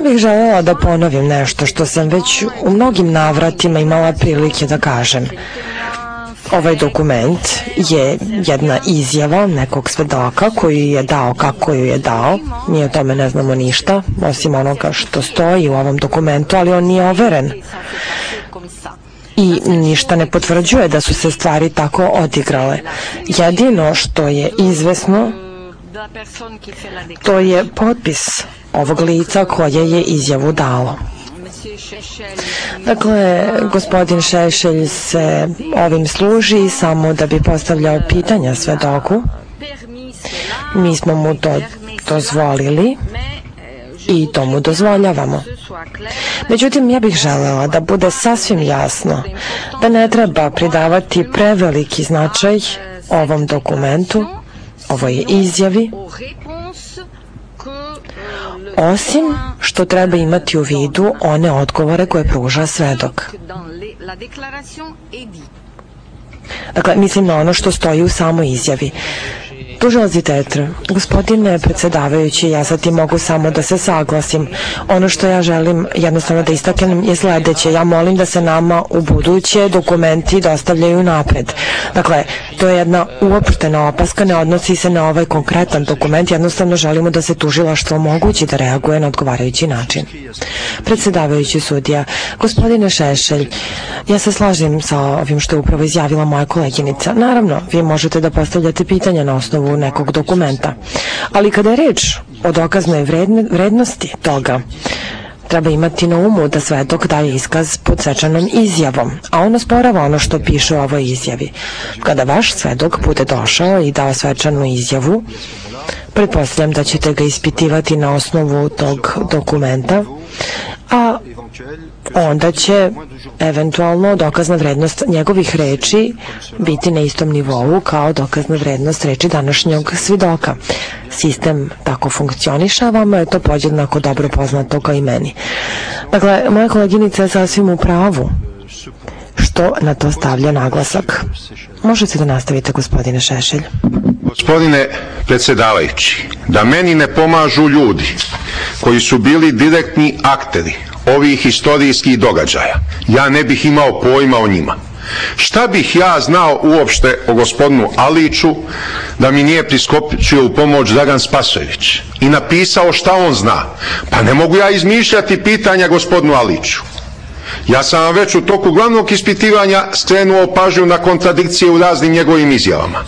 Bih želela da ponovim nešto što sam već u mnogim navratima imala prilike da kažem. Ovaj dokument je jedna izjava nekog svedoka koji je dao kako ju je dao. Mi o tome ne znamo ništa, osim onoga što stoji u ovom dokumentu, ali on nije overen. I ništa ne potvrđuje da su se stvari tako odigrale. Jedino što je izvesno, to je potpis ovog lica koje je izjavu dalo. Dakle, gospodin Šešelj se ovim služi samo da bi postavljao pitanja svedoku. Mi smo mu to dozvolili i to mu dozvoljavamo. Međutim, ja bih želela da bude sasvim jasno da ne treba pridavati preveliki značaj ovom dokumentu, ovoj izjavi, osim što treba imati u vidu one odgovore koje pruža svedok. Dakle, mislim na ono što stoji u samoj izjavi. Tužilac Tetra, gospodine predsedavajući, ja sa tim mogu samo da se saglasim. Ono što ja želim jednostavno da istaknem je sledeće. Ja molim da se nama u buduće dokumenti dostavljaju napred. Dakle, to je jedna uopštena opaska, ne odnosi se na ovaj konkretan dokument, jednostavno želimo da se tužilaštvo mogući da reaguje na odgovarajući način. Predsedavajući sudija, gospodine Šešelj, ja se slažem sa ovim što je upravo izjavila moja koleginica. Naravno, vi možete da postavljate pitanja na osnovu nekog dokumenta. Ali kada je reč o dokaznoj vrednosti toga, treba imati na umu da svedok daje iskaz pod svečanom izjavom, a ono sporava ono što piše u ovoj izjavi. Kada vaš svedok bude došao i dao svečanu izjavu, pretpostavljam da ćete ga ispitivati na osnovu tog dokumenta, a onda će eventualno dokazna vrednost njegovih reči biti na istom nivou kao dokazna vrednost reči današnjeg svidoka. Sistem tako funkcioniša, vama je to podjednako dobro poznato kao i meni. Dakle, moja koleginica je sasvim u pravu što na to stavlja naglasak. Možete da nastavite, gospodine Šešelj. Gospodine predsedavajući, da meni ne pomažu ljudi koji su bili direktni akteri ovih historijskih događaja, ja ne bih imao pojma o njima. Šta bih ja znao uopšte o gospodinu Aliću da mi nije priskočio u pomoć Dragan Spasojević i napisao šta on zna? Pa ne mogu ja izmišljati pitanja gospodinu Aliću. Ja sam vam već u toku glavnog ispitivanja skrenuo pažnju na kontradikcije u raznim njegovim izjavama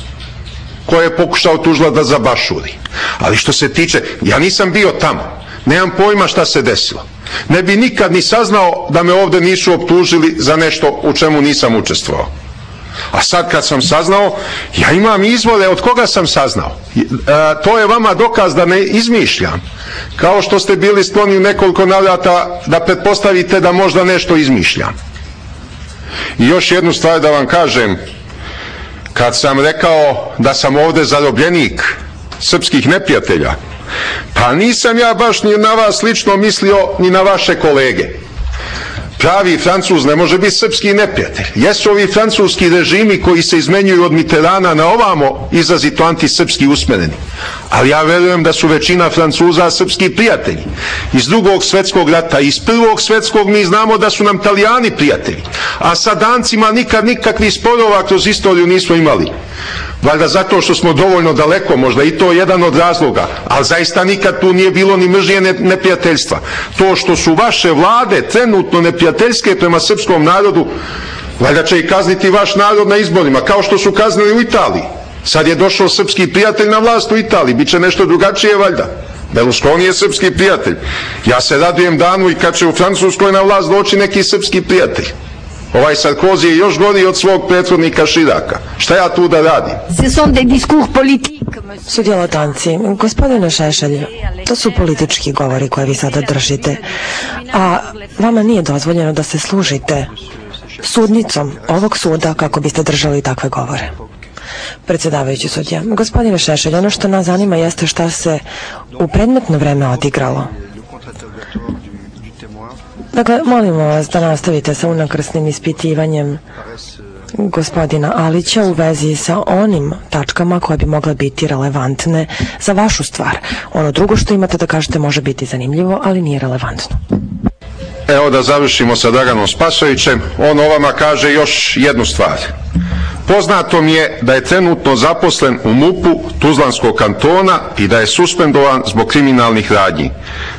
koje je pokušao tužla da zabašuri. Ali što se tiče, ja nisam bio tamo, nemam pojma šta se desilo. Ne bi nikad ni saznao da me ovde nisu optužili za nešto u čemu nisam učestvovao. A sad kad sam saznao, ja imam izvode od koga sam saznao. E, to je vama dokaz da ne izmišljam. Kao što ste bili skloni u nekoliko navrata da pretpostavite da možda nešto izmišljam. I još jednu stvar da vam kažem, kad sam rekao da sam ovde zarobljenik srpskih neprijatelja, pa nisam ja baš ni na vas lično mislio ni na vaše kolege. Pravi Francuz ne može biti srpski neprijatelj. Jesu ovi francuski režimi koji se izmenjuju od Mitterana na ovamo izrazito antisrpski usmereni. Ali ja verujem da su većina Francuza srpski prijatelji. Iz drugog svetskog rata, iz prvog svetskog mi znamo da su nam Talijani prijatelji. A sa Dancima nikad nikakvih sporova kroz istoriju nismo imali. Valjda zato što smo dovoljno daleko, možda i to jedan od razloga, ali zaista nikad tu nije bilo ni mržnje neprijateljstva. To što su vaše vlade trenutno neprijateljske prema srpskom narodu, valjda će i kazniti vaš narod na izborima, kao što su kaznili u Italiji. Sad je došao srpski prijatelj na vlast u Italiji, bit će nešto drugačije valjda. Berlusconi je srpski prijatelj. Ja se radujem danu i kad će u Francuskoj na vlast doći neki srpski prijatelj. Ovaj Sarkozy je još gori od svog prethodnika Širaka. Šta ja tu da radim? Ce sont des discours politiques. Sudjelotanci, gospodine Šešelj, to su politički govori koje vi sada držite, a vama nije dozvoljeno da se služite sudnicom ovog suda kako biste držali takve govore. Predsedavajući sudja, gospodine Šešelj, ono što nas zanima jeste šta se u predmetno vreme odigralo. Dakle, molimo vas da nastavite sa unakrsnim ispitivanjem gospodina Alića u vezi sa onim tačkama koje bi mogle biti relevantne za vašu stvar. Ono drugo što imate da kažete može biti zanimljivo, ali nije relevantno. Evo da završimo sa Draganom Spasovićem. On o vama kaže još jednu stvar. Poznato mi je da je trenutno zaposlen u MUP-u Tuzlanskog kantona i da je suspendovan zbog kriminalnih radnji.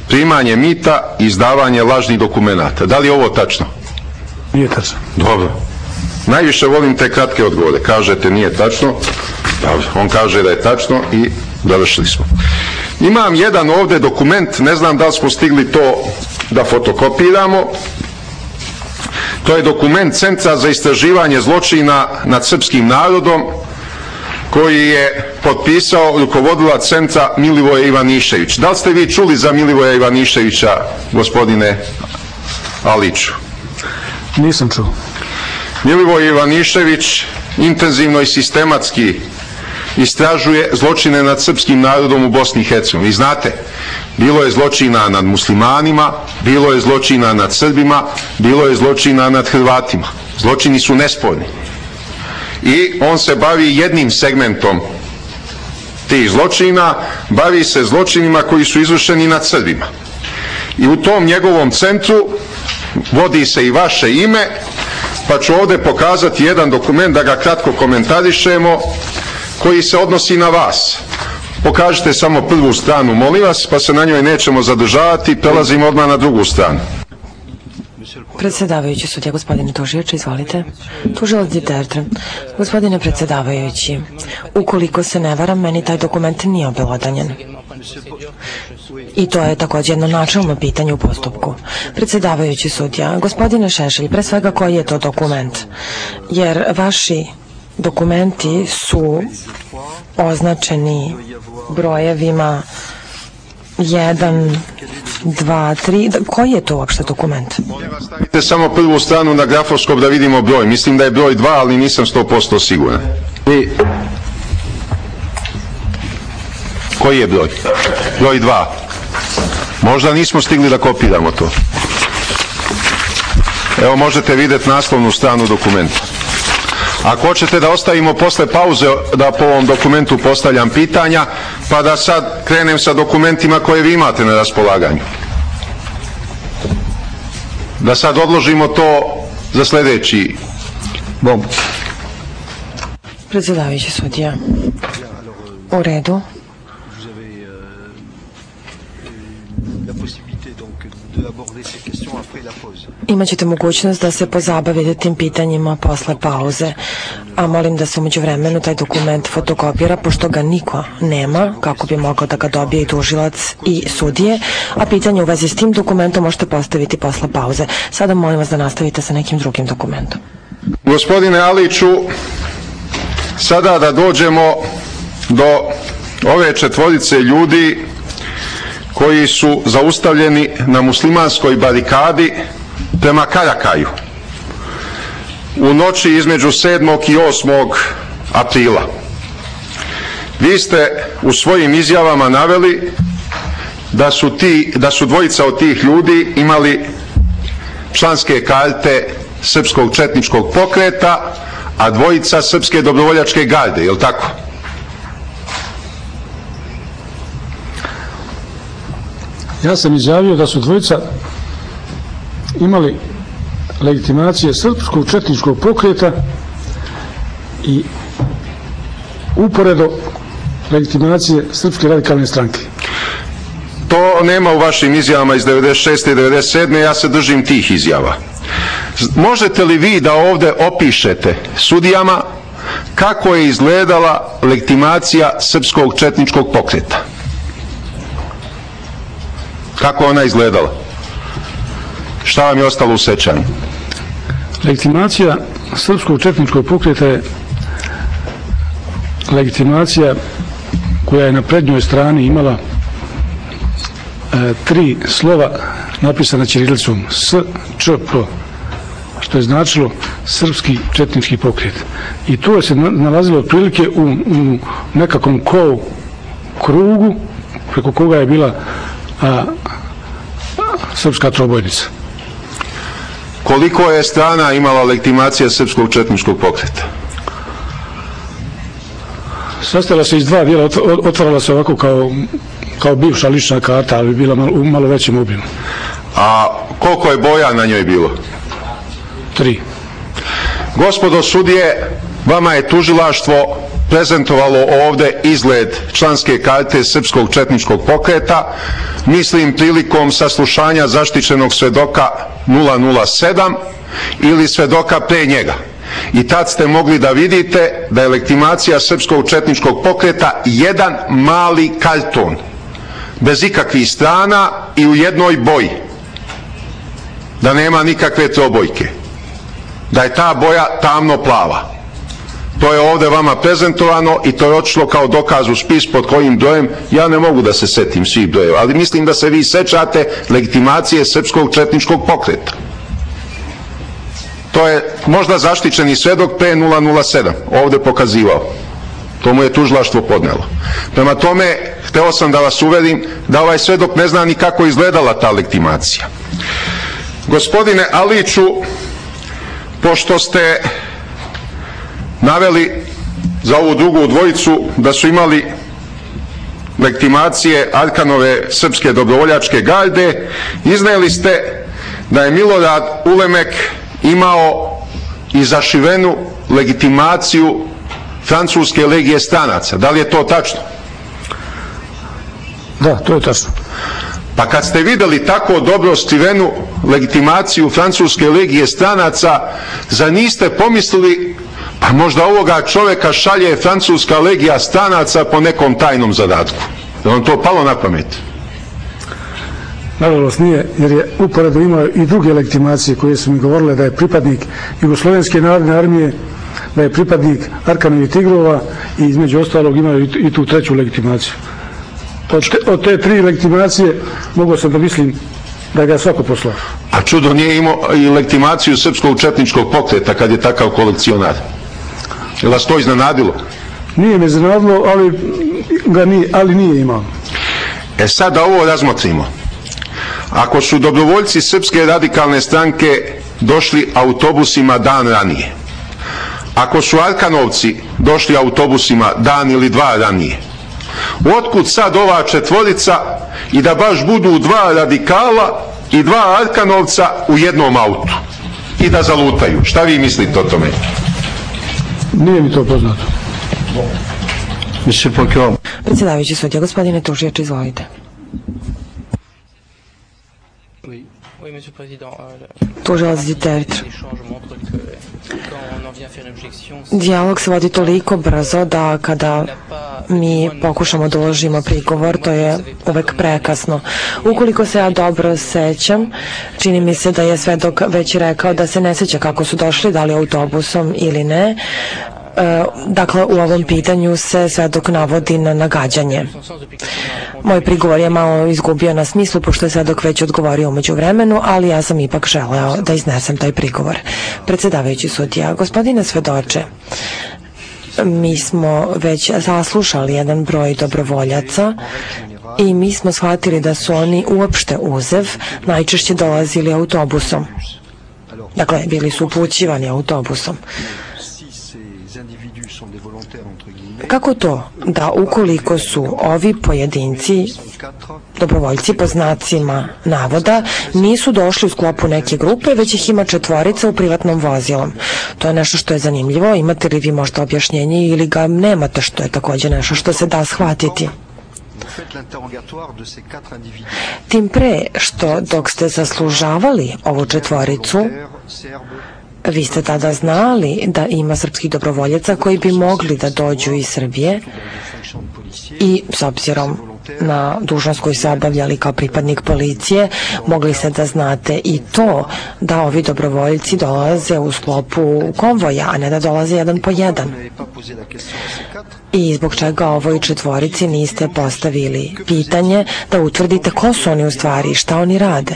Primanje mita i izdavanje lažnih dokumenata. Da li je ovo tačno? Nije tačno. Dobro. Najviše volim te kratke odgovore. Kažete nije tačno. Dobro. On kaže da je tačno i završili smo. Imam jedan ovde dokument, ne znam da li smo stigli to da fotokopiramo. To je dokument Centra za istraživanje zločina nad srpskim narodom koji je potpisao rukovodila centra Milivoje Ivanišević. Da li ste vi čuli za Milivoja Ivaniševića, gospodine Aliću? Nisam čuo. Milivoj Ivanišević intenzivno i sistematski istražuje zločine nad srpskim narodom u Bosni i Hercegovini. Vi znate, bilo je zločina nad muslimanima, bilo je zločina nad Srbima, bilo je zločina nad Hrvatima. Zločini su nesporni. I on se bavi jednim segmentom tih zločina, bavi se zločinima koji su izvršeni nad Srbima. I u tom njegovom centru vodi se i vaše ime, pa ću ovde pokazati jedan dokument da ga kratko komentarišemo, koji se odnosi na vas. Pokažite samo prvu stranu, molim vas, pa se na njoj nećemo zadržavati, prelazimo odmah na drugu stranu. Predsedavajući sudja, gospodine Tužijač, izvolite. Tužilac Ditertre. Gospodine predsedavajući, ukoliko se ne varam, meni taj dokument nije obelodanjen. I to je takođe jedno načelno pitanje u postupku. Predsedavajući sudja, gospodine Šešelj, pre svega koji je to dokument? Jer vaši dokumenti su označeni brojevima 1, 2, 3. Koji je to uopšte dokument? Stavite samo prvu stranu na grafoskop da vidimo broj. Mislim da je broj 2, ali nisam 100% siguran. I... Koji je broj? Broj 2. Možda nismo stigli da kopiramo to. Evo možete vidjeti naslovnu stranu dokumenta. Ako hoćete da ostavimo posle pauze da po ovom dokumentu postavljam pitanja, pa da sad krenem sa dokumentima koje vi imate na raspolaganju. Da sad odložimo to za sledeći bomb. Predsedavajući sudija. U redu. Imaćete mogućnost da se pozabavite tim pitanjima posle pauze, a molim da se umeđu vremenu taj dokument fotokopira, pošto ga niko nema, kako bi mogao da ga dobije i tužilac i sudije, a pitanje u vezi s tim dokumentom možete postaviti posle pauze. Sada molim vas da nastavite sa nekim drugim dokumentom. Gospodine Aliću, sada da dođemo do ove četvorice ljudi koji su zaustavljeni na muslimanskoj barikadi prema Karakaju u noći između 7. i 8. aprila. Vi ste u svojim izjavama naveli da su, ti, da su dvojica od tih ljudi imali članske karte Srpskog četničkog pokreta, a dvojica Srpske dobrovoljačke garde, je li tako? Ja sam izjavio da su dvojica imali legitimacije srpskog četničkog pokreta i uporedo legitimacije Srpske radikalne stranke. To nema u vašim izjavama iz 96. i 97. Ja se držim tih izjava. Možete li vi da ovde opišete sudijama kako je izgledala legitimacija Srpskog četničkog pokreta? Kako ona izgledala? Šta vam je ostalo u sećanju? Legitimacija Srpskog četničkog pokreta je legitimacija koja je na prednjoj strani imala e, tri slova napisana ćirilicom S, Č, P što je značilo srpski četnički pokret. I to je se nalazilo otprilike u, u nekakvom kol krugu preko koga je bila a, srpska trobojnica. Koliko je strana imala legitimacija Srpskog četničkog pokreta? Sastala se iz dva dijela, ot- otvarala se ovako kao, kao bivša lična karta, ali bila malo, u malo većem obimu. A koliko je boja na njoj bilo? Tri. Gospodo sudije, vama je tužilaštvo prezentovalo ovde izgled članske karte Srpskog četničkog pokreta, mislim prilikom saslušanja zaštićenog svedoka 007 ili svedoka pre njega. I tad ste mogli da vidite da je legitimacija Srpskog četničkog pokreta jedan mali karton, bez ikakvih strana i u jednoj boji, da nema nikakve trobojke da je ta boja tamno plava. To je ovde vama prezentovano i to je otišlo kao dokaz u spis pod kojim brojem, ja ne mogu da se setim svih brojeva, ali mislim da se vi sećate legitimacije Srpskog četničkog pokreta. To je možda zaštićeni svedok P007, ovde pokazivao. To mu je tužilaštvo podnelo. Prema tome, hteo sam da vas uverim da ovaj svedok ne zna ni kako izgledala ta legitimacija. Gospodine Aliću, pošto ste naveli za ovu drugu dvojicu da su imali legitimacije Arkanove srpske dobrovoljačke garde, izneli ste da je Milorad Ulemek imao i zašivenu legitimaciju francuske legije stranaca. Da li je to tačno? Da, to je tačno. Pa kad ste videli tako dobro stivenu legitimaciju Francuske legije stranaca, za niste pomislili pa možda ovoga čoveka šalje Francuska legija stranaca po nekom tajnom zadatku. Da vam to palo na pamet? Nažalost nije, jer je uporedo imao i druge legitimacije koje su mi govorile da je pripadnik Jugoslovenske narodne armije, da je pripadnik Arkanovi Tigrova i između ostalog imao i, tu treću legitimaciju. Od te, od te tri legitimacije mogao sam da mislim da ga svako poslao. A čudo nije imao i legitimaciju Srpskog četničkog pokreta kad je takav kolekcionar. Je vas to iznenadilo? Nije me iznenadilo, ali, ga nije, ali nije imao. E sad da ovo razmotrimo. Ako su dobrovoljci Srpske radikalne stranke došli autobusima dan ranije, ako su Arkanovci došli autobusima dan ili dva ranije, otkud sad ova četvorica i da baš budu dva radikala i dva Arkanovca u jednom autu i da zalutaju. Šta vi mislite o tome? Nije mi to poznato. Mišće pokio. Predsjedavajući sudija, gospodine Tužijač, izvolite. Tužijač, izvolite. Tužijač, izvolite. Dijalog se vodi toliko brzo da kada mi pokušamo da uložimo prigovor, to je uvek prekasno. Ukoliko se ja dobro sećam, čini mi se da je svedok već rekao da se ne seća kako su došli, da li autobusom ili ne. E, dakle, u ovom pitanju se svedok navodi na nagađanje. Moj prigovor je malo izgubio na smislu, pošto je svedok već odgovorio umeđu vremenu, ali ja sam ipak želeo da iznesem taj prigovor. Predsedavajući sudija, gospodine svedoče, mi smo već saslušali jedan broj dobrovoljaca i mi smo shvatili da su oni uopšte uzev najčešće dolazili autobusom. Dakle, bili su upućivani autobusom. Kako to da ukoliko su ovi pojedinci dobrovoljci po znacima navoda nisu došli u sklopu neke grupe, već ih ima četvorica u privatnom vozilom. To je nešto što je zanimljivo. Imate li vi možda objašnjenje ili ga nemate, što je takođe nešto što se da shvatiti? Tim pre što dok ste zaslužavali ovu četvoricu, vi ste tada znali da ima srpskih dobrovoljaca koji bi mogli da dođu iz Srbije i s obzirom na dužnost koju se obavljali kao pripadnik policije, mogli ste da znate i to da ovi dobrovoljci dolaze u sklopu konvoja, a ne da dolaze jedan po jedan. I zbog čega ovoj četvorici niste postavili pitanje da utvrdite ko su oni u stvari i šta oni rade.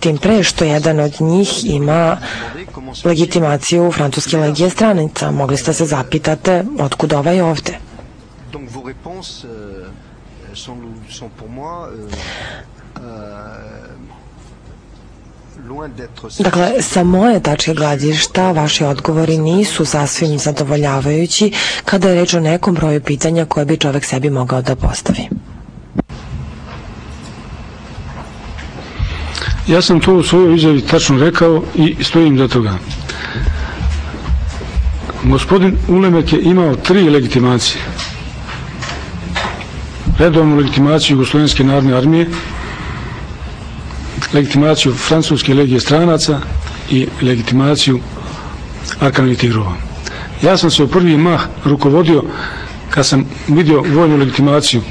Tim pre što jedan od njih ima legitimaciju Francuske legije stranica. Mogli ste se zapitate otkud ovaj ovde. Donc vos réponses euh, sont, sont pour moi euh, euh, loin loin d'être Dakle, sa moje tačke gledišta, vaši odgovori nisu sasvim zadovoljavajući kada je reč o nekom broju pitanja koje bi čovek sebi mogao da postavi. Ja sam to u svojoj izjavi tačno rekao i stojim za toga. Gospodin Ulemek je imao tri legitimacije. Redovnu legitimaciju Jugoslovenske narodne armije, legitimaciju Francuske legije stranaca i legitimaciju Arkanovih tigrova. Ja sam se u prvi mah rukovodio kad sam vidio vojnu legitimaciju.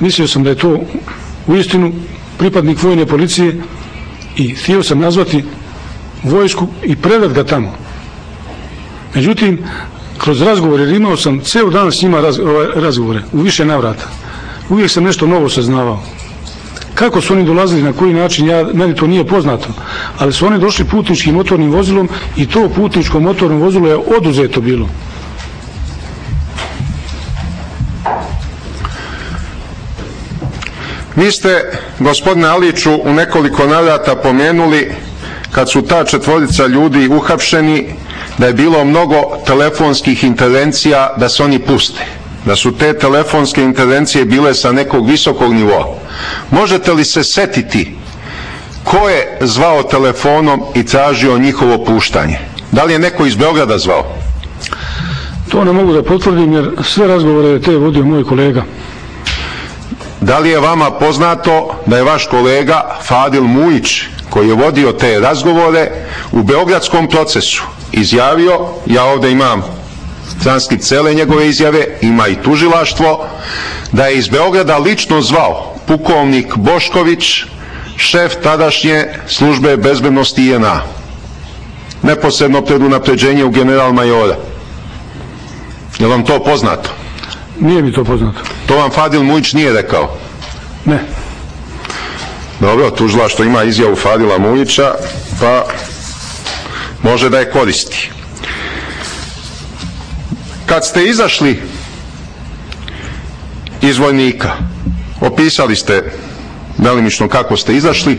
Mislio sam da je to u istinu pripadnik vojne policije i htio sam nazvati vojsku i predat ga tamo. Međutim, kroz razgovore, jer imao sam ceo dan s njima raz, ovaj, razgovore, u više navrata. Uvijek sam nešto novo saznavao. Kako su oni dolazili, na koji način, ja, meni to nije poznato, ali su oni došli putničkim motornim vozilom i to putničko motorno vozilo je oduzeto bilo. Vi ste, gospodine Aliću, u nekoliko navrata pomenuli kad su ta četvorica ljudi uhapšeni da je bilo mnogo telefonskih intervencija da se oni puste. Da su te telefonske intervencije bile sa nekog visokog nivoa. Možete li se setiti ko je zvao telefonom i tražio njihovo puštanje? Da li je neko iz Beograda zvao? To ne mogu da potvrdim jer sve razgovore je te vodio moj kolega. Da li je vama poznato da je vaš kolega Fadil Mujić, koji je vodio te razgovore, u Beogradskom procesu izjavio, ja ovde imam transkript cele njegove izjave, ima i tužilaštvo, da je iz Beograda lično zvao pukovnik Bošković, šef tadašnje službe bezbednosti INA, neposredno pred unapređenje u general majora. Je li vam to poznato? Nije mi to poznato. To vam Fadil Mujić nije rekao. Ne. Dobro, tužilaštvo ima izjavu Fadila Mujića, pa može da je koristi. Kad ste izašli iz vojnika, opisali ste delimično kako ste izašli,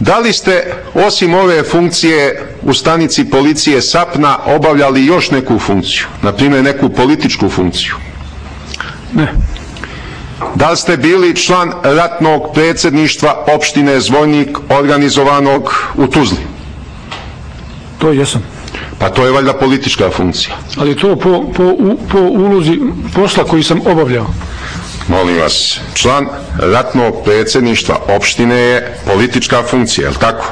da li ste osim ove funkcije u stanici policije Sapna obavljali još neku funkciju, na primjer neku političku funkciju? Ne. Da li ste bili član ratnog predsjedništva opštine Zvojnik organizovanog u Tuzli? To jesam. Pa to je valjda politička funkcija. Ali to po, po, u, po ulozi posla koji sam obavljao. Molim vas, član ratnog predsjedništva opštine je politička funkcija, je li tako?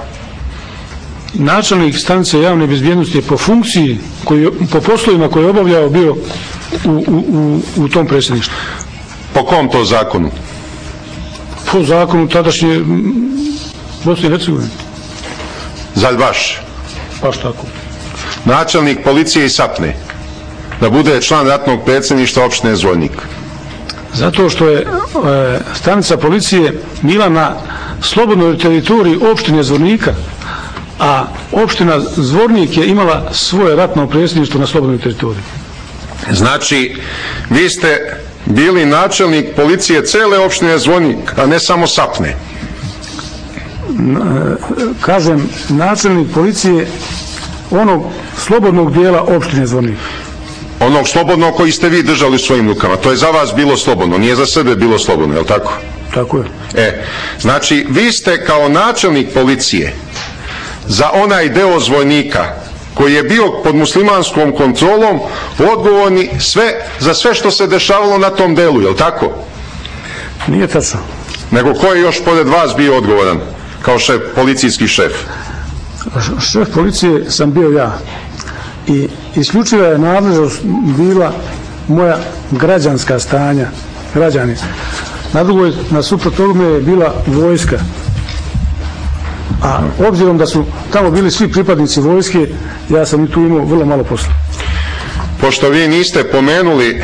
Načelnik stanice javne bezbjednosti je po funkciji, koji, po poslovima koje je obavljao bio u, u, u, u tom predsjedništvu. Po kom to zakonu? Po zakonu tadašnje Bosne i Hercegovine. Zar baš? Baš tako. Načelnik policije i sapne da bude član ratnog predsjedništva opštine Zvojnik. Zato što je e, stanica policije bila na slobodnoj teritoriji opštine Zvornika, a opština Zvornik je imala svoje ratno predsjedništvo na slobodnoj teritoriji. Znači, vi ste bili načelnik policije cele opštine Zvojnik, a ne samo sapne. Kažem, načelnik policije onog slobodnog dijela opštine Zvornik. Onog slobodnog koji ste vi držali u svojim rukama. To je za vas bilo slobodno, nije za sebe bilo slobodno, je li tako? Tako je. E, znači, vi ste kao načelnik policije za onaj deo zvojnika koji je bio pod muslimanskom kontrolom odgovorni sve, za sve što se dešavalo na tom delu, je li tako? Nije tačno. Nego ko je još pored vas bio odgovoran kao šef, policijski šef? Šef policije sam bio ja. I isključiva je nadležnost bila moja građanska stanja, građani. Na drugoj, na suprot tome je bila vojska. A obzirom da su tamo bili svi pripadnici vojske, ja sam i tu imao vrlo malo posla. Pošto vi niste pomenuli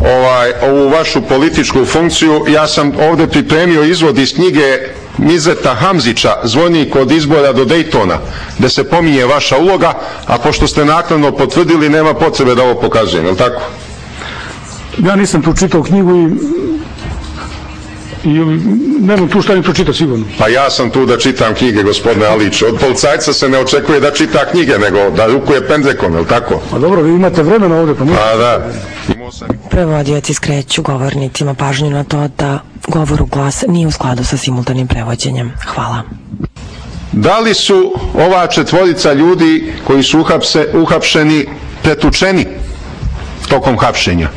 ovaj, ovu vašu političku funkciju, ja sam ovde pripremio izvod iz knjige Mizeta Hamzića, Zvojnik od izbora do Dejtona, gde se pominje vaša uloga, a pošto ste naknadno potvrdili, nema potrebe da ovo pokazujem, je li tako? Ja nisam tu čitao knjigu i I nemam tu šta ni pročitati sigurno. Pa ja sam tu da čitam knjige, gospodine Alić. Od policajca se ne očekuje da čita knjige, nego da rukuje pendrekom, je li tako? A dobro, vi imate vremena ovde, pa možete. Pa da. Prevodioci skreću govornicima pažnju na to da govor u glas nije u skladu sa simultanim prevođenjem. Hvala. Da li su ova četvorica ljudi koji su uhapse, uhapšeni pretučeni tokom hapšenja?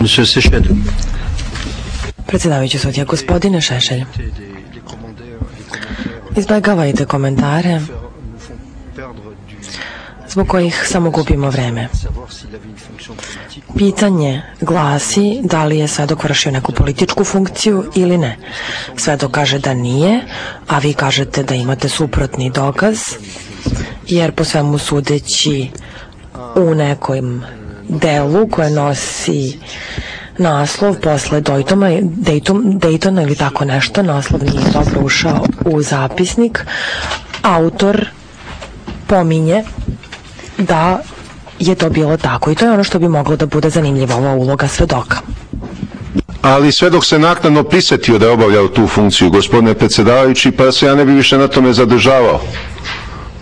Monsieur Séchet, Predsjedavajući sudija, gospodine Šešelj, izbjegavajte komentare zbog kojih samo gubimo vreme. Pitanje glasi da li je svedok vršio neku političku funkciju ili ne. Svedok kaže da nije, a vi kažete da imate suprotni dokaz, jer po svemu sudeći u nekom delu koje nosi naslov posle Daytona, Dayton, Daytona ili tako nešto, naslov nije dobro ušao u zapisnik, autor pominje da je to bilo tako i to je ono što bi moglo da bude zanimljiva ova uloga svedoka. Ali sve dok se naknadno prisetio da je obavljao tu funkciju, gospodine predsjedavajući, pa se ja ne bi više na tome zadržavao.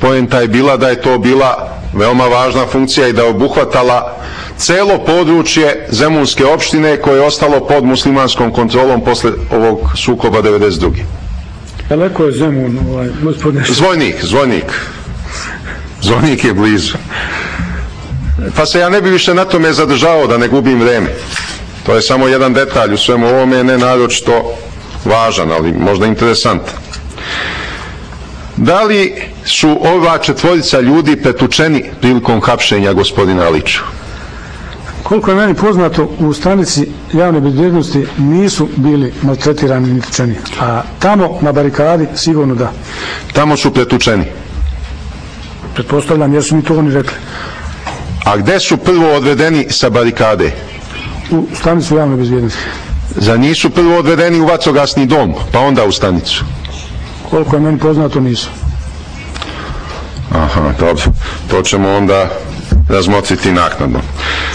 Poenta je bila da je to bila veoma važna funkcija i da je obuhvatala celo područje Zemunske opštine koje je ostalo pod muslimanskom kontrolom posle ovog sukoba 92. Daleko je Zemun, ovaj, gospodine. Zvojnik, zvojnik. Zvojnik je blizu. Pa se ja ne bi više na tome zadržavao da ne gubim vreme. To je samo jedan detalj u svemu ovome, ne naročito važan, ali možda interesantan. Da li su ova četvorica ljudi pretučeni prilikom hapšenja gospodina Aliću? Koliko je meni poznato, u stanici javne bezbjednosti nisu bili maltretirani ni tučeni. A tamo na barikadi sigurno da. Tamo su pretučeni. Pretpostavljam jer su mi to oni rekli. A gde su prvo odvedeni sa barikade? U stanicu javne bezbjednosti. Za nisu prvo odvedeni u vatrogasni dom, pa onda u stanicu. Koliko je meni poznato nisu. Aha, dobro. To ćemo onda razmotriti naknadno.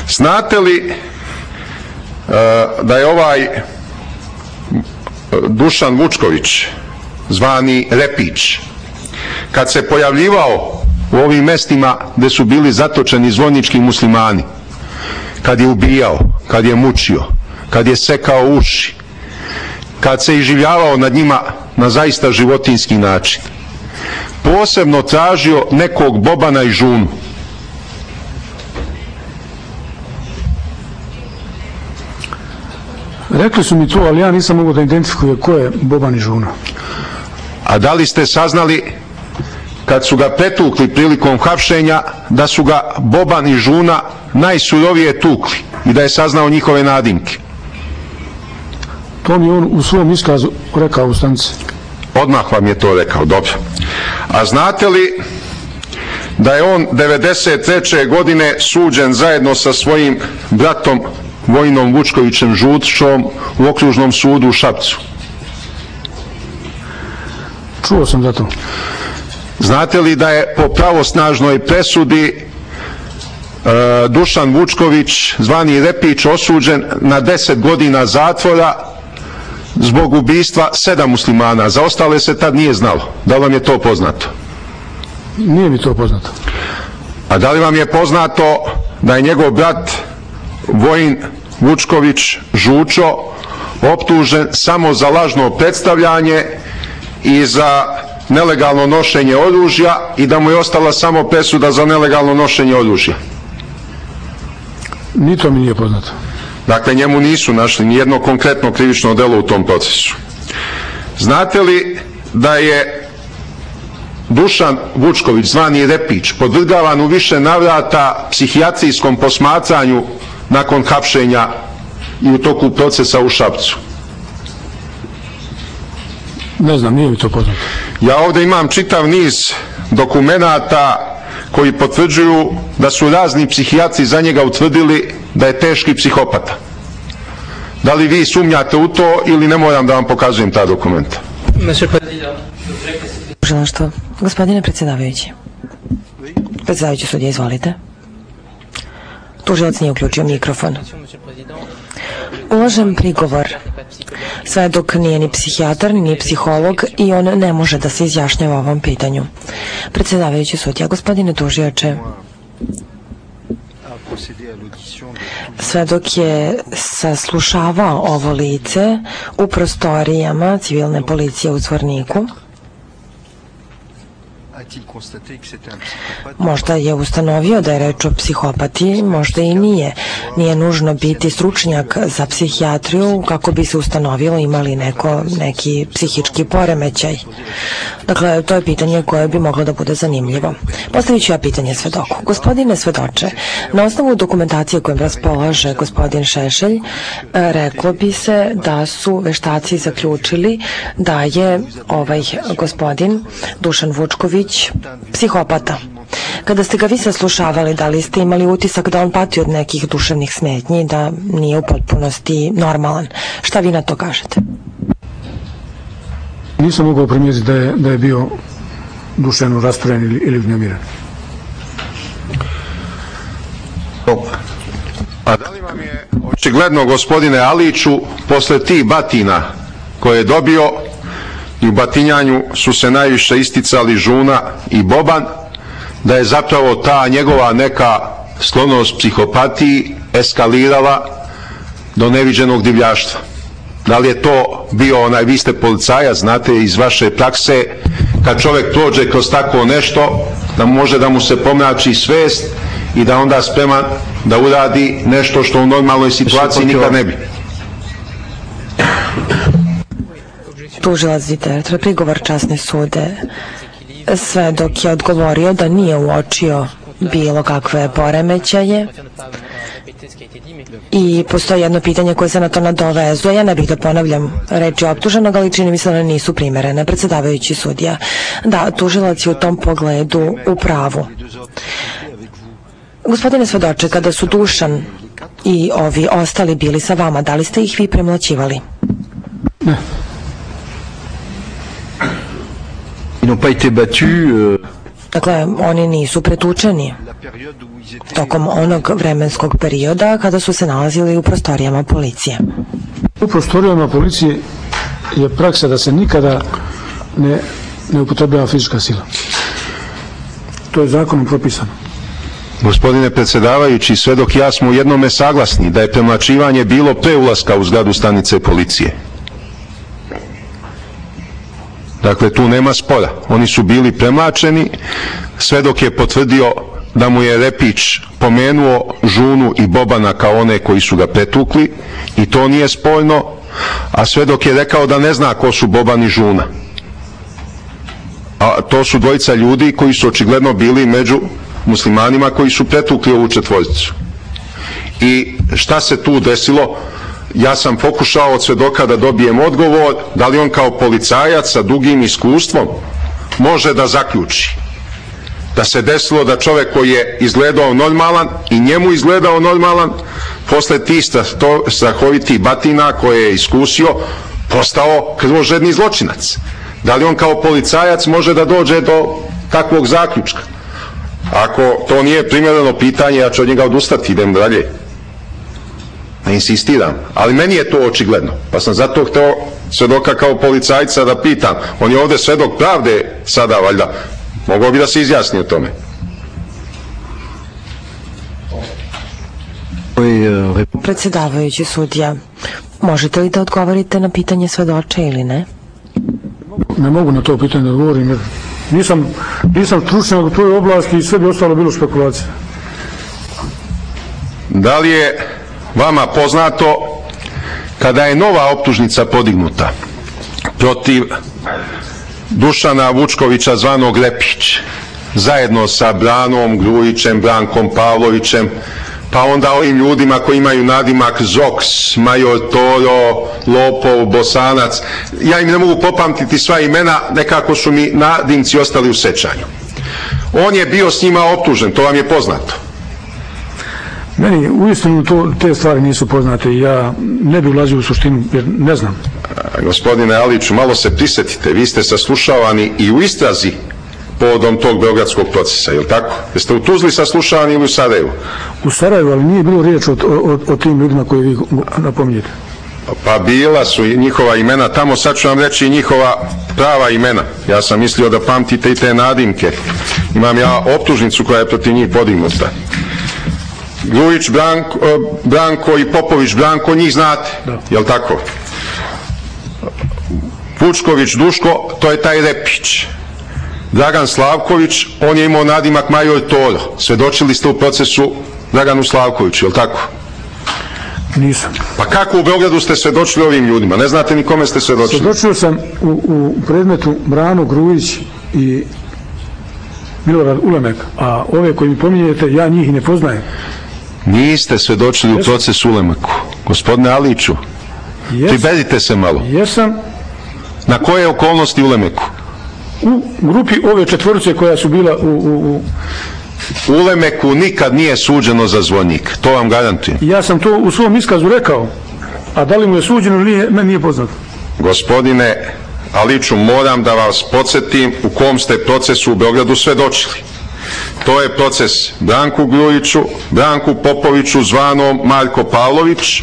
Znate li e, da je ovaj Dušan Vučković, zvani Repić, kad se pojavljivao u ovim mestima gde su bili zatočeni zvonički muslimani, kad je ubijao, kad je mučio, kad je sekao uši, kad se iživljavao nad njima na zaista životinski način, posebno tražio nekog Bobana i žunu. Rekli su mi to, ali ja nisam mogu da identifikujem ko je Boban i Žuna. A da li ste saznali kad su ga pretukli prilikom hapšenja da su ga Boban i žuna najsurovije tukli i da je saznao njihove nadimke? To mi on u svom iskazu rekao u stanici. Odmah vam je to rekao, dobro. A znate li da je on 93. godine suđen zajedno sa svojim bratom Vojnom Vučkovićem Žutšom u okružnom sudu u Šapcu? Čuo sam za to. Znate li da je po pravosnažnoj presudi e, Dušan Vučković, zvani Repić, osuđen na 10 godina zatvora zbog ubistva sedam muslimana. Za ostale se tad nije znalo. Da li vam je to poznato? Nije mi to poznato. A da li vam je poznato da je njegov brat Vojin Vučković Žučo optužen samo za lažno predstavljanje i za nelegalno nošenje oružja i da mu je ostala samo presuda za nelegalno nošenje oružja. Ni to mi nije poznato. Dakle, njemu nisu našli ni jedno konkretno krivično delo u tom procesu. Znate li da je Dušan Vučković, zvani Repić, podvrgavan u više navrata psihijatrijskom posmatranju nakon hapšenja i u toku procesa u Šapcu? Ne znam, nije mi to poznato. Ja ovdje imam čitav niz dokumenata koji potvrđuju da su razni psihijatri za njega utvrdili da je teški psihopata. Da li vi sumnjate u to ili ne moram da vam pokazujem ta dokumenta? Tužilaštvo. Gospodine predsjedavajući. Predsjedavajući sudija, izvolite. Tužilac nije uključio mikrofon. Ulažem prigovor. Sve dok nije ni psihijatar, ni psiholog i on ne može da se izjašnjava o ovom pitanju. Predsjedavajući sudija, gospodine de sve dok je saslušavao ovo lice u prostorijama civilne policije u Zvorniku, Možda je ustanovio da je reč o psihopati, možda i nije. Nije nužno biti stručnjak za psihijatriju kako bi se ustanovilo imali neko, neki psihički poremećaj. Dakle, to je pitanje koje bi moglo da bude zanimljivo. Postavit ću ja pitanje svedoku. Gospodine svedoče, na osnovu dokumentacije kojom raspolaže gospodin Šešelj, reklo bi se da su veštaci zaključili da je ovaj gospodin Dušan Vučković psihopata. Kada ste ga vi saslušavali, da li ste imali utisak da on pati od nekih duševnih smetnji, da nije u potpunosti normalan? Šta vi na to kažete? Nisam mogao primijetiti da je, da je bio duševno rastrojen ili, ili uznemiren. A da li vam je očigledno, gospodine Aliću, posle tih batina koje je dobio i u batinjanju su se najviše isticali Žuna i Boban, da je zapravo ta njegova neka sklonost psihopatiji eskalirala do neviđenog divljaštva. Da li je to bio onaj, vi ste policajac, znate iz vaše prakse, kad čovjek prođe kroz tako nešto, da može da mu se pomrači svest i da onda spreman da uradi nešto što u normalnoj situaciji nikad ne bi. Tužilac Zitetra, prigovor časne sude, sve dok je odgovorio da nije uočio bilo kakve poremećaje ne i postoji jedno pitanje koje se na to nadovezuje. Ja ne bih da ponavljam reči optuženog, ali čini mi se da nisu primerene. Predsedavajući sudija, da, tužilac je u tom pogledu u pravu. Gospodine svedoče, kada su Dušan i ovi ostali bili sa vama, da li ste ih vi premlaćivali? Ils n'ont pas été battus. euh, Dakle, oni nisu pretučeni la période où ils étaient tokom onog vremenskog perioda kada su se nalazili u prostorijama policije. U prostorijama policije je praksa da se nikada ne, ne upotrebljava fizička sila. To je zakonom propisano. Gospodine predsjedavajući, sve dok ja smo u jednome saglasni da je premlačivanje bilo pre ulaska u zgradu stanice policije. Dakle, tu nema spora. Oni su bili premlačeni, sve dok je potvrdio da mu je Repić pomenuo Žunu i Bobana kao one koji su ga pretukli i to nije spojno, a sve dok je rekao da ne zna ko su Boban i Žuna. A to su dvojica ljudi koji su očigledno bili među muslimanima koji su pretukli ovu četvoricu. I šta se tu desilo? Ja sam pokušao od svedoka da dobijem odgovor da li on kao policajac sa dugim iskustvom može da zaključi da se desilo da čovek koji je izgledao normalan i njemu izgledao normalan posle to- strahovitih batina koje je iskusio postao krvožedni zločinac. Da li on kao policajac može da dođe do takvog zaključka? Ako to nije primjereno pitanje, ja ću od njega odustati, idem dalje. Ne insistiram, ali meni je to očigledno, pa sam zato hteo svedoka kao policajca da pitam. On je ovde svedok pravde sada, valjda. Mogao bi da se izjasni o tome. rép- Predsedavajući sudija, možete li da odgovorite na pitanje svedoče ili ne? Ne mogu na to pitanje da odgovorim jer nisam, nisam stručnjak u toj oblasti i sve bi ostalo bilo spekulacija. Da li je vama poznato kada je nova optužnica podignuta protiv Dušana Vučkovića zvanog Lepić zajedno sa Branom Grujićem, Brankom Pavlovićem pa onda ovim ljudima koji imaju nadimak Zoks, Major Toro, Lopov, Bosanac. Ja im ne mogu popamtiti sva imena nekako su mi nadimci ostali u sećanju. On je bio s njima optužen, to vam je poznato Meni uistinu to, te stvari nisu poznate i ja ne bi ulazio u suštinu jer ne znam. Gospodine Aliću, malo se prisjetite, vi ste saslušavani i u istrazi povodom tog beogradskog procesa, je li tako? Jeste u Tuzli saslušavani ili u Sarajevu? U Sarajevu, ali nije bilo riječ o, o, o tim ljudima koje vi napominjete. Pa bila su njihova imena tamo, sad ću vam reći njihova prava imena. Ja sam mislio da pamtite i te nadimke. Imam ja optužnicu koja je protiv njih podignuta. Grujić Branko, e, Branko i Popović Branko, njih znate, jel tako? Vučković Duško, to je taj Repić. Dragan Slavković, on je imao nadimak Major Toro. Svedočili ste u procesu Draganu Slavkoviću, jel tako? Nisam. Pa kako u Beogradu ste svedočili ovim ljudima? Ne znate ni kome ste svedočili? Svjedočio sam u, u predmetu Brano Grujić i Milorad Ulemek, a ove koji mi pominjete, ja njih i ne poznajem. Niste svedočili u procesu Ulemaku. Gospodine Aliću, Jes, priberite se malo. jesam Na koje okolnosti Ulemeku? u grupi ove četvorice koja su bila u, u, u Ulemeku nikad nije suđeno za zvonjik. To vam garantujem. ja sam to u svom iskazu rekao, a da li mu je suđeno ili nije, meni nije poznato. Gospodine Aliću, moram da vas podsjetim u kom ste procesu u Beogradu svedočili. To je proces Branku Grujiću, Branku Popoviću zvanom Marko Pavlović,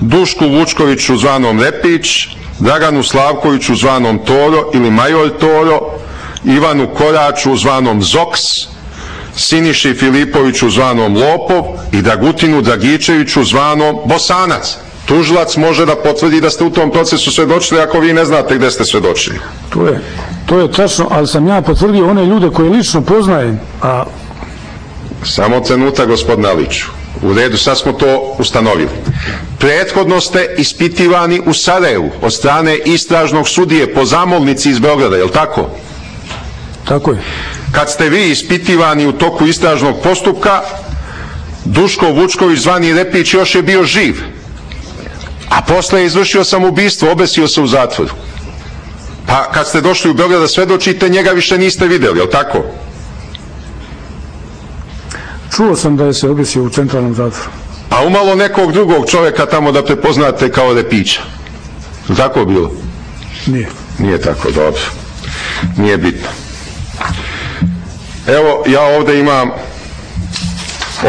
Dušku Vučkoviću zvanom Repić, Draganu Slavkoviću zvanom Toro ili Major Toro, Ivanu Koraču zvanom Zoks, Siniši Filipoviću zvanom Lopov i Dragutinu Dragičeviću zvanom Bosanac. Tužilac može da potvrdi da ste u tom procesu svedočili ako vi ne znate gde ste svedočili. To je, to je tačno, ali sam ja potvrdio one ljude koje lično poznajem, a Samo trenutak, gospodine Aliću. U redu, sad smo to ustanovili. Prethodno ste ispitivani u Sarajevu od strane istražnog sudije po zamolnici iz Beograda, je li tako? tako je. Kad ste vi ispitivani u toku istražnog postupka, Duško Vučković zvani Repić još je bio živ. A posle je izvršio samoubistvo, obesio se u zatvoru. Pa kad ste došli u Beograd da svedočite, njega više niste videli, je tako? Čuo sam da je se obesio u centralnom zatvoru. A umalo nekog drugog čovjeka tamo da prepoznate kao Repića. Tako bilo? Nije. Nije tako, dobro. Nije bitno. Evo, ja ovdje imam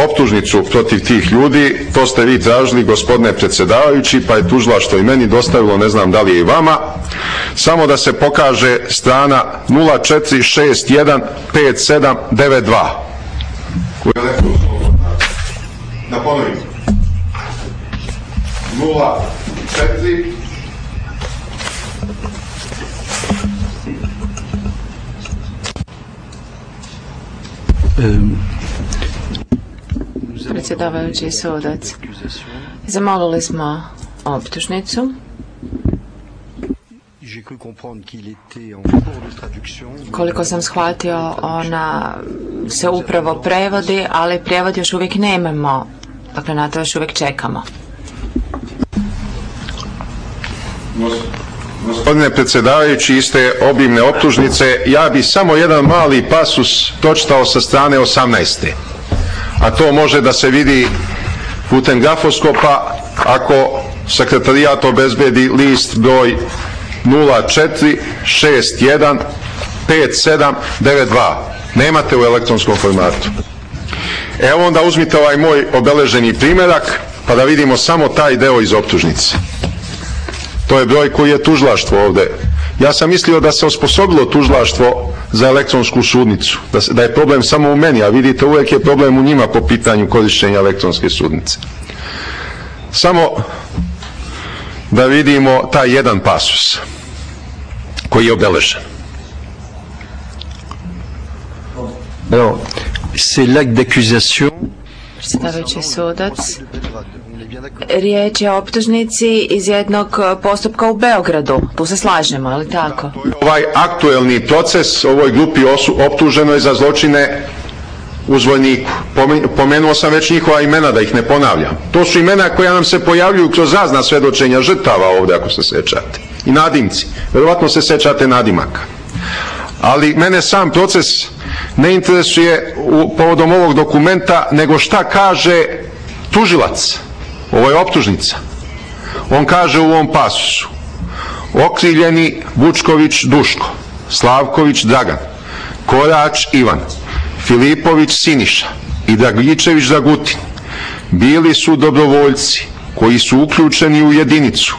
optužnicu protiv tih ljudi, to ste vi tražili, gospodine predsjedavajući, pa je tužilaštvo i meni dostavilo, ne znam da li je i vama, samo da se pokaže strana 04615792. U elektronskom formatu. Da ponovim. 04 predsjedavajući sudac. Zamolili smo optužnicu. Koliko sam shvatio, ona se upravo prevodi, ali prijevod još uvijek nemamo. Dakle, na to još uvijek čekamo. Gospodine predsjedavajući, iste obimne optužnice, ja bi samo jedan mali pasus pročitao sa strane 18. A to može da se vidi putem grafoskopa ako sekretarijat obezbedi list broj 0461 5792. Nemate u elektronskom formatu. Evo onda uzmite ovaj moj obeleženi primjerak pa da vidimo samo taj deo iz optužnice. To je broj koji je tužlaštvo ovde. Ja sam mislio da se osposobilo tužlaštvo za elektronsku sudnicu, da, se- da je problem samo u meni, a vidite uvek je problem u njima po pitanju korišćenja elektronske sudnice. Samo da vidimo taj jedan pasus koji je obeležen. Alors, c'est l'acte d'accusation Predsjedavajući sudac. Riječ je o optužnici iz jednog e, postupka u Beogradu. Tu se slažemo, ali tako? Ovaj aktuelni proces ovoj grupi osu, optuženo je za zločine u zvojniku. Pomen- Pomenuo sam već njihova imena, da ih ne ponavljam. To su imena koja nam se pojavljuju kroz razna svedočenja žrtava ovdje, ako se sećate. I nadimci. Verovatno se sećate nadimaka. Ali mene sam proces ne interesuje u, povodom ovog dokumenta, nego šta kaže tužilac. Ovo je optužnica. On kaže u ovom pasusu Okriljeni Vučković Duško, Slavković Dragan, Korač Ivan, Filipović Siniša i Dragičević Dragutin bili su dobrovoljci koji su uključeni u jedinicu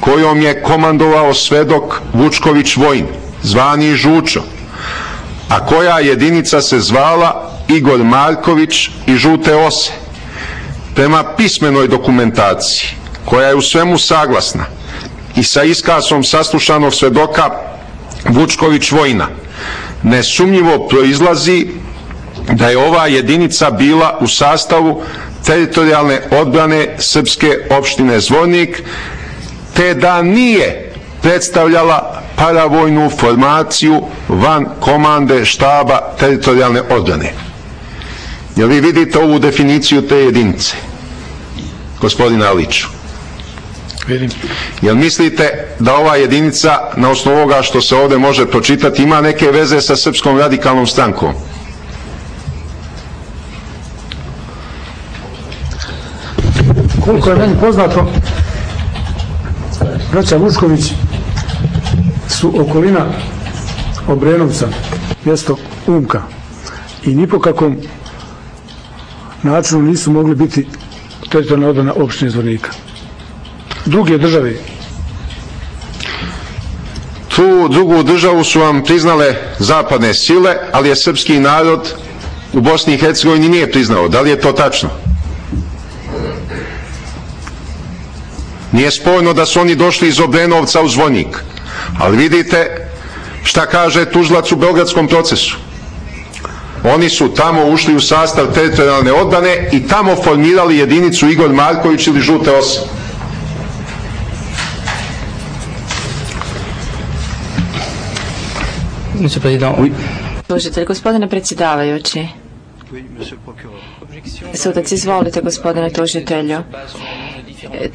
kojom je komandovao svedok Vučković Vojn, zvani Žučo, a koja jedinica se zvala Igor Marković i Žute Ose. Prema pismenoj dokumentaciji, koja je u svemu saglasna i sa iskasom saslušanog svedoka Vučković Vojna, nesumnjivo proizlazi da je ova jedinica bila u sastavu teritorijalne odbrane Srpske opštine Zvornik, te da nije predstavljala paravojnu formaciju van komande štaba teritorijalne odbrane. Jel vi vidite ovu definiciju te jedinice, gospodina Aliću? Vidim. Jel mislite da ova jedinica, na osnovu ovoga što se ovde može pročitati, ima neke veze sa Srpskom radikalnom strankom? Koliko je meni poznato, braća Vučković su okolina Obrenovca, mjesto Umka i ni po kakvom načinu nisu mogli biti teritorijalna odbrana opštine Zvornika. Druge države Tu drugu državu su vam priznale zapadne sile, ali je srpski narod u Bosni i Hercegovini nije priznao. Da li je to tačno? Nije spojno da su oni došli iz Obrenovca u Zvonik. Ali vidite šta kaže tužlac u Beogradskom procesu. Oni su tamo ušli u sastav teritorijalne odbrane i tamo formirali jedinicu Igor Marković ili Žute Ose. Monsieur Président, oui. Tužitelj, gospodine predsjedavajući, sudac, izvolite gospodine tužitelju.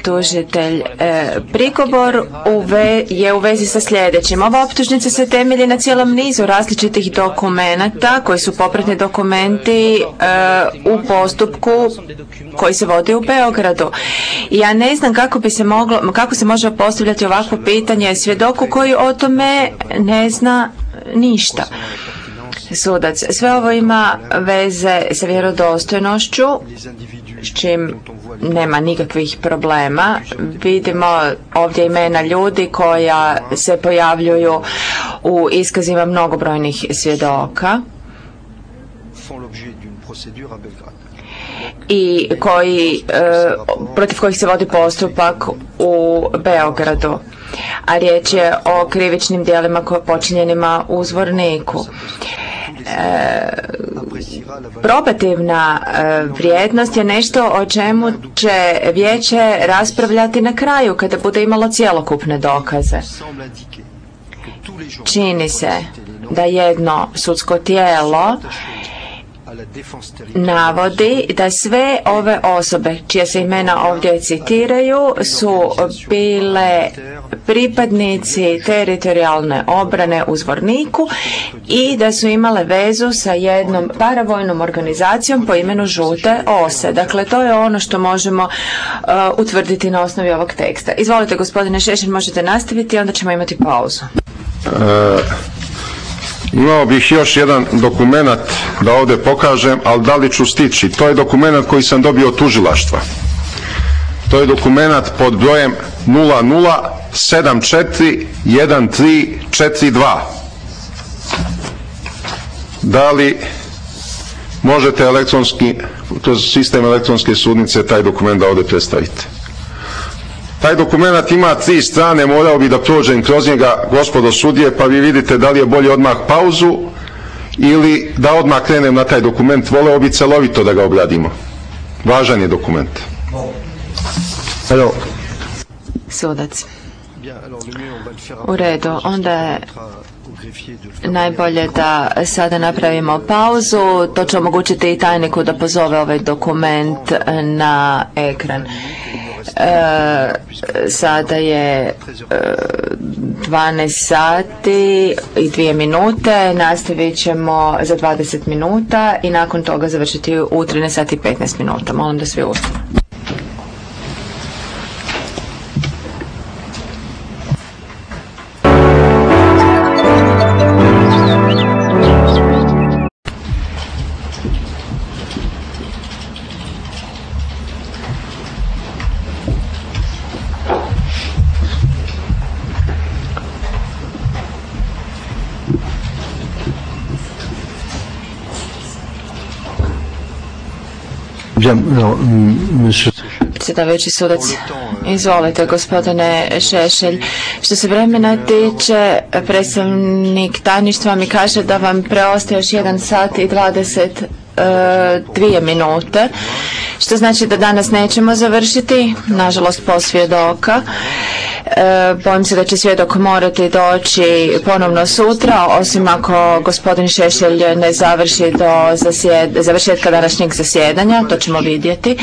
Tužitelj, e, prigovor je u vezi sa sljedećim. Ova optužnica se temelji na cijelom nizu različitih dokumenata koji su popratni dokumenti e, u postupku koji se vodi u Beogradu. Ja ne znam kako bi se moglo, kako se može postavljati ovakvo pitanje svjedoku koji o tome ne zna ništa. Sudac, sve ovo ima veze sa vjerodostojnošću, s čim nema nikakvih problema. Vidimo ovdje imena ljudi koja se pojavljuju u iskazima mnogobrojnih svjedoka i koji, e, protiv kojih se vodi postupak u Beogradu. A riječ je o krivičnim dijelima počinjenima u Zvorniku. Probativna e, vrijednost je nešto o čemu će vijeće raspravljati na kraju kada bude imalo cjelokupne dokaze. Čini se da jedno sudsko tijelo navodi da sve ove osobe čije se imena ovdje citiraju su bile pripadnici teritorijalne obrane u Zvorniku i da su imale vezu sa jednom paravojnom organizacijom po imenu Žute Ose. Dakle, to je ono što možemo uh, utvrditi na osnovi ovog teksta. Izvolite, gospodine Šešin, možete nastaviti, onda ćemo imati pauzu. Imao bih još jedan dokumentat da ovde pokažem, ali da li ću stići? To je dokumentat koji sam dobio od tužilaštva. To je dokumentat pod brojem 00741342. Da li možete elektronski, kroz sistem elektronske sudnice taj dokument da ovde predstavite? Taj dokument ima tri strane, morao bi da prođem kroz njega, gospodo sudije, pa vi vidite da li je bolje odmah pauzu ili da odmah krenem na taj dokument. Voleo bi celovito da ga obradimo. Važan je dokument. Alors, Sudac. U redu, onda je faire. najbolje da sada napravimo pauzu. To će omogućiti i tajniku da pozove ovaj dokument na ekran. E, sada je e, 12 sati i 2 minute. Nastavit ćemo za 20 minuta i nakon toga završiti u 13 sati i 15 minuta. Molim da svi ustanu. Predsjedavajući sudac, izvolite gospodine Šešelj. Što se vremena tiče, predstavnik tajništva mi kaže da vam preostaje još 1 sat i 20 e, dvije minute, što znači da danas nećemo završiti, nažalost po svjedoka. E, bojim se da će svjedok morati doći ponovno sutra, osim ako gospodin Šešelj ne završi do zasjed, završetka današnjeg zasjedanja, to ćemo vidjeti.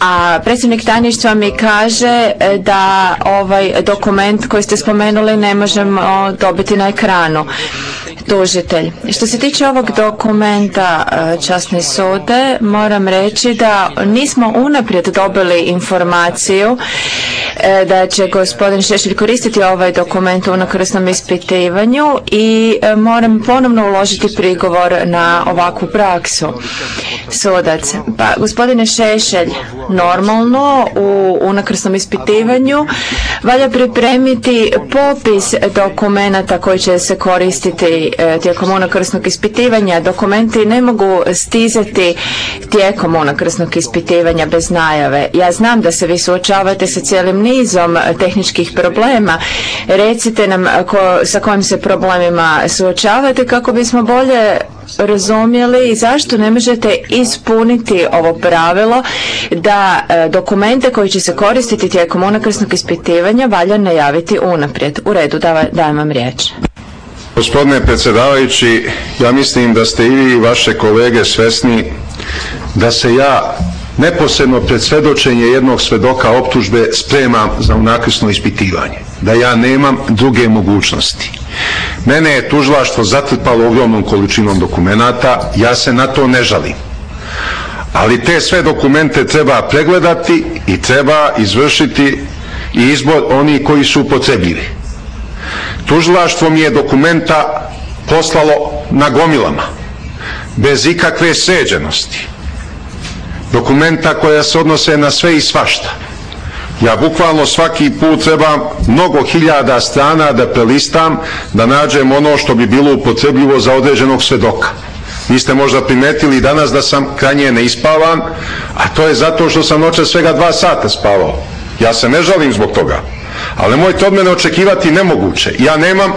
A predsjednik tajništva mi kaže e, da ovaj dokument koji ste spomenuli ne možemo dobiti na ekranu tužitelj. Što se tiče ovog dokumenta e, časne sude, moram reći da nismo unaprijed dobili informaciju e, da će gospodin Šešelj koristiti ovaj dokument u nakrsnom ispitivanju i e, moram ponovno uložiti prigovor na ovakvu praksu. Sudac, pa gospodine Šešelj, normalno u unakrsnom ispitivanju valja pripremiti popis dokumenata koji će se koristiti tijekom unakrsnog ispitivanja. Dokumenti ne mogu stizati tijekom unakrsnog ispitivanja bez najave. Ja znam da se vi suočavate sa cijelim nizom tehničkih problema. Recite nam sa kojim se problemima suočavate kako bismo bolje razumjeli i zašto ne možete ispuniti ovo pravilo da e, dokumente koji će se koristiti tijekom unakrsnog ispitivanja valja najaviti unaprijed. U redu, dajem vam riječ. Gospodine predsjedavajući, ja mislim da ste i vi i vaše kolege svesni da se ja neposredno pred svedočenje jednog svedoka optužbe spremam za unakrsno ispitivanje. Da ja nemam druge mogućnosti. Mene je tužilaštvo zatrpalo ogromnom količinom dokumenata, ja se na to ne žalim. Ali te sve dokumente treba pregledati i treba izvršiti izbor oni koji su upotrebljivi. Tužilaštvo mi je dokumenta poslalo na gomilama, bez ikakve seđenosti. Dokumenta koja se odnose na sve i svašta. Ja bukvalno svaki put trebam mnogo hiljada strana da prelistam, da nađem ono što bi bilo upotrebljivo za određenog svedoka. Vi ste možda primetili danas da sam krajnje neispavan, a to je zato što sam noće svega dva sata spavao. Ja se ne žalim zbog toga. Ali nemojte od mene očekivati nemoguće. Ja nemam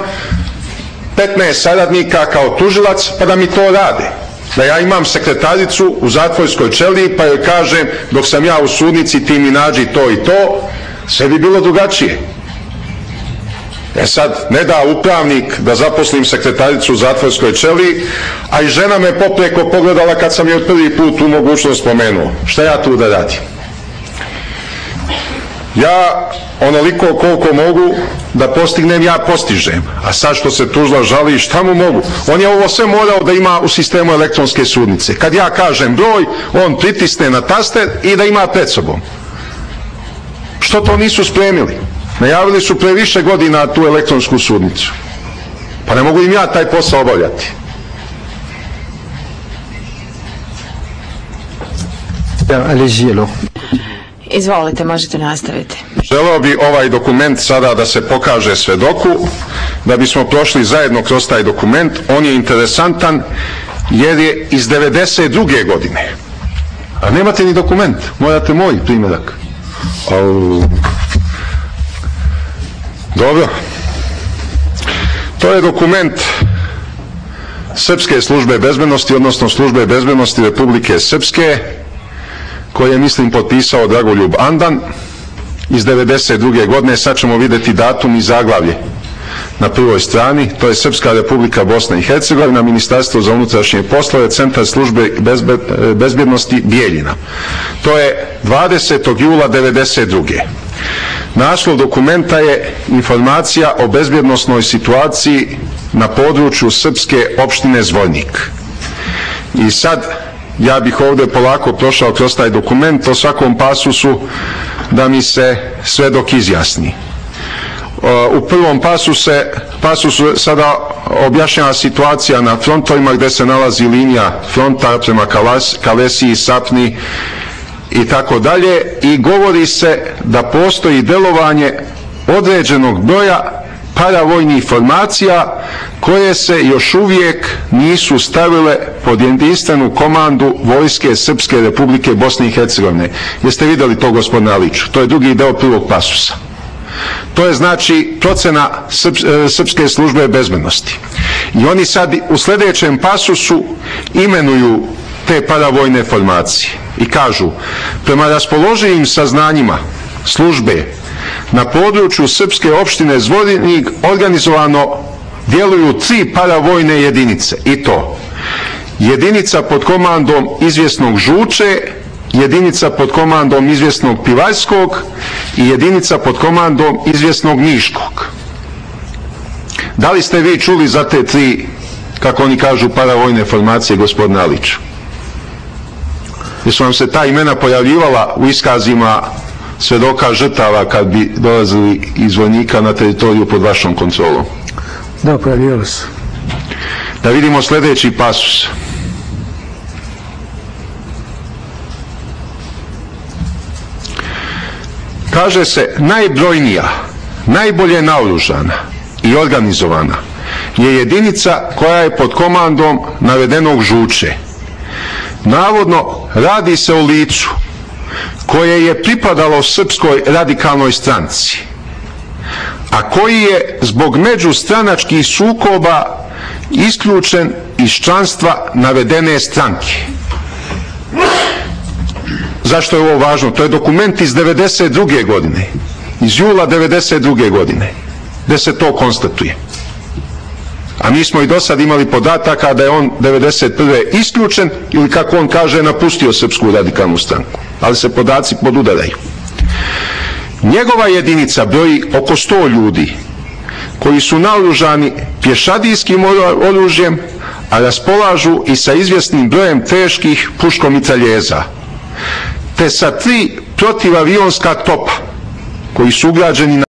15 saradnika kao tužilac pa da mi to rade. Da ja imam sekretaricu u zatvorskoj čeliji pa joj kažem dok sam ja u sudnici ti mi nađi to i to, sve bi bilo drugačije. E sad, ne da upravnik da zaposlim sekretaricu u zatvorskoj čeliji, a i žena me popreko pogledala kad sam joj prvi put tu mogućnost spomenuo. Šta ja tu da radim? Ja onoliko koliko mogu da postignem, ja postižem. A sad što se tužla žali, šta mu mogu? On je ovo sve morao da ima u sistemu elektronske sudnice. Kad ja kažem broj, on pritisne na taster i da ima pred sobom. Što to nisu spremili? Najavili su pre više godina tu elektronsku sudnicu. Pa ne mogu im ja taj posao obavljati. Allez-y alors. Izvolite, možete nastaviti. Želeo bi ovaj dokument sada da se pokaže svedoku, da bismo prošli zajedno kroz taj dokument. On je interesantan jer je iz 92. godine. A nemate ni dokument, morate moj primjerak. Au. Dobro. To je dokument Srpske službe bezbednosti, odnosno službe bezbednosti Republike Srpske, koje je, mislim, potpisao Dragoljub Andan iz 92. godine. Sad ćemo vidjeti datum i zaglavlje na prvoj strani. To je Srpska republika Bosna i Hercegovina, Ministarstvo za unutrašnje poslove, Centar službe bezbjednosti Bijeljina. To je 20. jula 92. Naslov dokumenta je informacija o bezbjednostnoj situaciji na području Srpske opštine Zvornik. I sad ja bih ovdje polako prošao kroz taj dokument o svakom pasusu da mi se sve dok izjasni. U prvom pasu se, pasusu sada objašnjava situacija na frontovima gdje se nalazi linija fronta prema Kalesiji, Sapni i tako dalje i govori se da postoji delovanje određenog broja paravojnih formacija koje se još uvijek nisu stavile pod jedinstvenu komandu Vojske Srpske republike Bosne i Hercegovine. Jeste vidjeli to gospodine Aliću? To je drugi deo prvog pasusa. To je znači procena Srpske službe bezbednosti. I oni sad u sljedećem pasusu imenuju te paravojne formacije i kažu prema raspoloživim saznanjima službe na području Srpske opštine Zvorinik organizovano djeluju tri paravojne jedinice i to jedinica pod komandom izvjesnog Žuče, jedinica pod komandom izvjesnog Pivarskog i jedinica pod komandom izvjesnog Niškog. Da li ste vi čuli za te tri, kako oni kažu, paravojne formacije, gospodine Aliću? Jesu vam se ta imena pojavljivala u iskazima svedoka žrtava kad bi dolazili iz vojnika na teritoriju pod vašom kontrolom? Da, pojavljivali se. Da vidimo sljedeći pasus. Kaže se najbrojnija, najbolje naoružana i organizovana je jedinica koja je pod komandom navedenog žuče. Navodno radi se o licu koje je pripadalo srpskoj radikalnoj stranci, a koji je zbog međustranačkih sukoba isključen iz članstva navedene stranke. Zašto je ovo važno? To je dokument iz 92. godine, iz jula 92. godine, gde se to konstatuje. A mi smo i do sad imali podataka da je on 91. isključen ili kako on kaže napustio Srpsku radikalnu stranku. Ali se podaci podudaraju. Njegova jedinica broji oko 100 ljudi koji su naoružani pješadijskim oružjem, a raspolažu i sa izvjesnim brojem teških puškomitraljeza, te sa tri protivavionska topa koji su ugrađeni na